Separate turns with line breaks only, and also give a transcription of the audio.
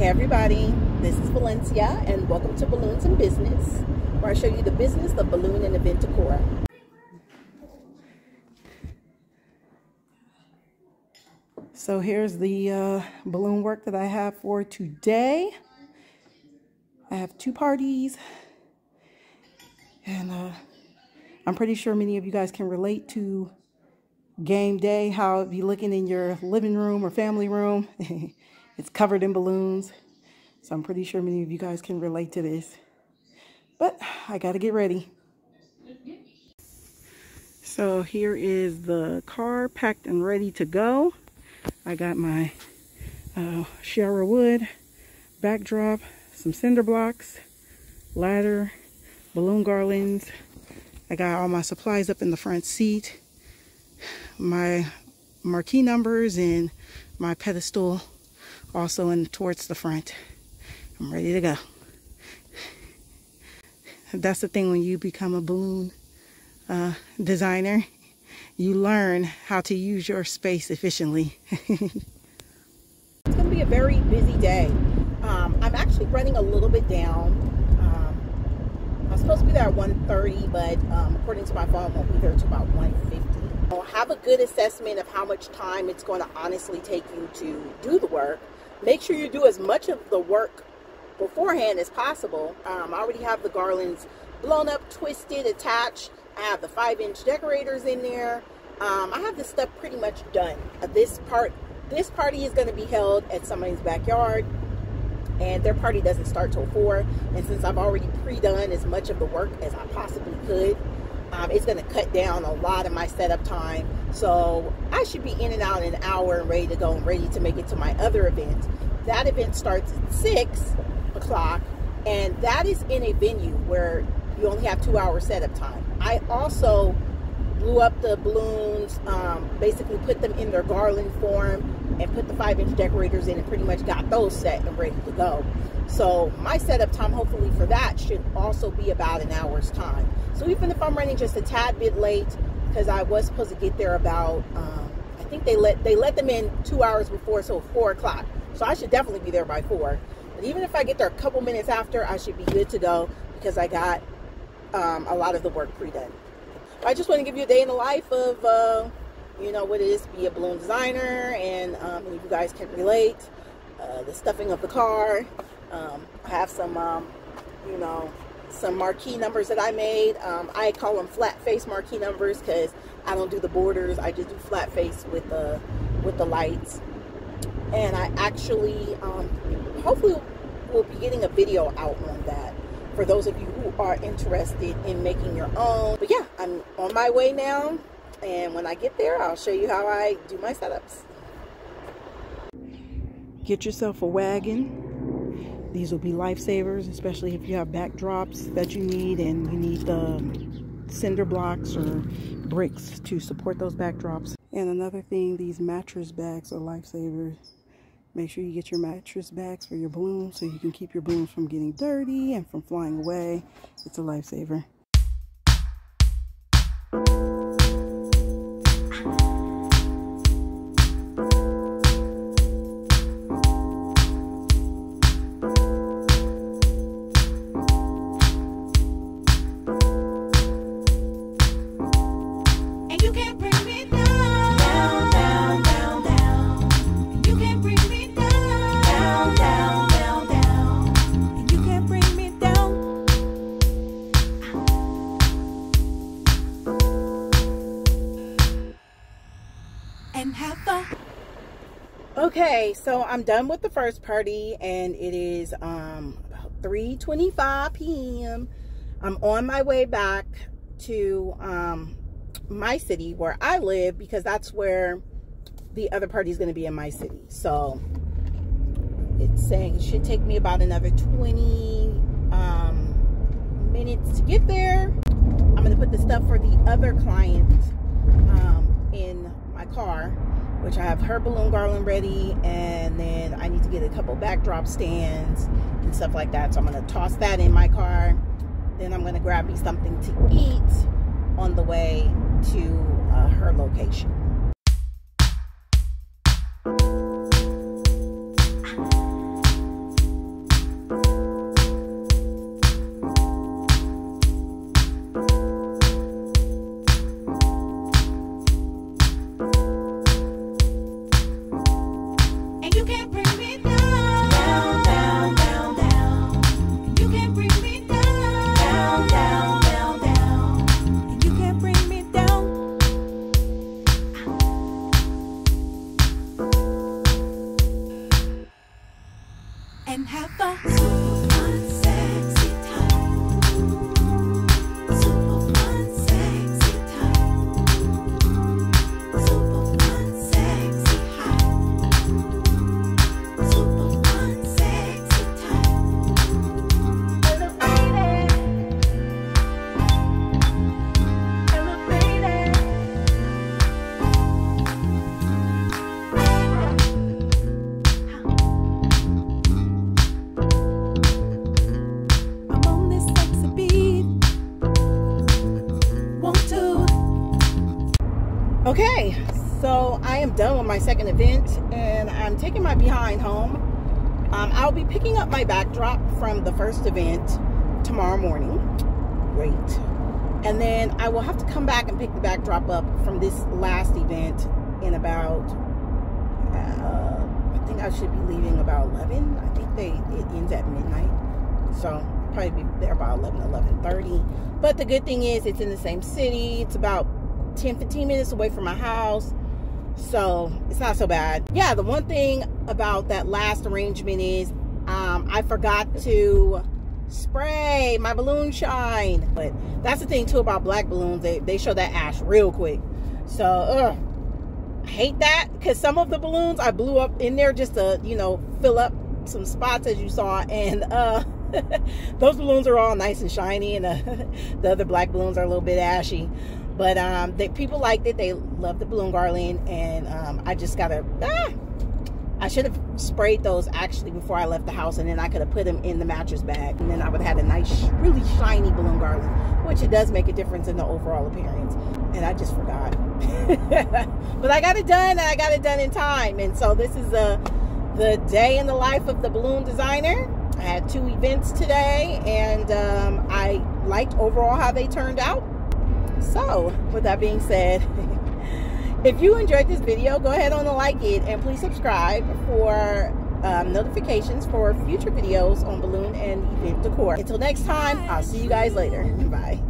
Hey everybody, this is Valencia and welcome to Balloons and Business where I show you the business of balloon and event decor. So here's the uh, balloon work that I have for today. I have two parties and uh, I'm pretty sure many of you guys can relate to game day, how you're looking in your living room or family room, it's covered in balloons. So I'm pretty sure many of you guys can relate to this. But I got to get ready. So here is the car packed and ready to go. I got my uh, Sierra wood backdrop, some cinder blocks, ladder, balloon garlands. I got all my supplies up in the front seat my marquee numbers and my pedestal also in towards the front. I'm ready to go. That's the thing when you become a balloon uh, designer, you learn how to use your space efficiently. it's going to be a very busy day. Um, I'm actually running a little bit down. Um, I'm supposed to be there at 1.30, but um, according to my phone, I won't be there until about 1.50 have a good assessment of how much time it's going to honestly take you to do the work. Make sure you do as much of the work beforehand as possible. Um, I already have the garlands blown up, twisted, attached. I have the five inch decorators in there. Um, I have this stuff pretty much done. Uh, this part, this party is going to be held at somebody's backyard and their party doesn't start till four. And since I've already pre-done as much of the work as I possibly could, um, it's going to cut down a lot of my setup time. So I should be in and out in an hour and ready to go and ready to make it to my other event. That event starts at 6 o'clock, and that is in a venue where you only have two hours setup time. I also blew up the balloons, um, basically put them in their garland form, and put the five inch decorators in and pretty much got those set and ready to go. So my setup time, hopefully for that, should also be about an hour's time. So even if I'm running just a tad bit late, because I was supposed to get there about, um, I think they let they let them in two hours before, so four o'clock. So I should definitely be there by four. But even if I get there a couple minutes after, I should be good to go because I got um, a lot of the work pre-done. I just want to give you a day in the life of, uh, you know, what it is to be a balloon designer, and um, you guys can relate, uh, the stuffing of the car. Um, I have some, um, you know, some marquee numbers that I made. Um, I call them flat face marquee numbers because I don't do the borders. I just do flat face with the with the lights. And I actually, um, hopefully, will be getting a video out on that for those of you who are interested in making your own. But yeah, I'm on my way now. And when I get there, I'll show you how I do my setups. Get yourself a wagon these will be lifesavers, especially if you have backdrops that you need and you need the cinder blocks or bricks to support those backdrops. And another thing, these mattress bags are lifesavers. Make sure you get your mattress bags for your balloons so you can keep your balloons from getting dirty and from flying away. It's a lifesaver. Okay, so I'm done with the first party and it is um, about 3.25 p.m. I'm on my way back to um, my city where I live because that's where the other party is going to be in my city. So it's saying it should take me about another 20 um, minutes to get there. I'm going to put the stuff for the other client car which I have her balloon garland ready and then I need to get a couple backdrop stands and stuff like that. So I'm to toss that in my car. Then I'm to grab me something to eat on the way to uh, her location.
And
Okay, so I am done with my second event and I'm taking my behind home. Um, I'll be picking up my backdrop from the first event tomorrow morning. Great. And then I will have to come back and pick the backdrop up from this last event in about, uh, I think I should be leaving about 11. I think they it ends at midnight. So probably be there about 11, 11.30. But the good thing is it's in the same city. It's about 10 15 minutes away from my house. So it's not so bad. Yeah the one thing about that last arrangement is um, i forgot to spray my balloon shine. But that's the thing too about black balloons. They, they show that ash real quick. So ugh, I hate that. Because some of the balloons i blew up in there just to you know fill up some spots as you saw. And uh those balloons are all nice and shiny. And uh, the other black balloons are a little bit ashy but um people liked it. They loved the balloon garland. And um i just gotta ah, i should have sprayed those actually before i left the house and then i could have put them in the mattress bag and then i would have had a nice really shiny balloon garland which it does make a difference in the overall appearance. And i just forgot. But i got it done and i got it done in time. And so this is the the day in the life of the balloon designer. I had two events today and um, i liked overall how they turned out so, with that being said, if you enjoyed this video, go ahead on and like it and please subscribe for um, notifications for future videos on balloon and event decor. Until next time, I'll see you guys later. Bye.